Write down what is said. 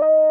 you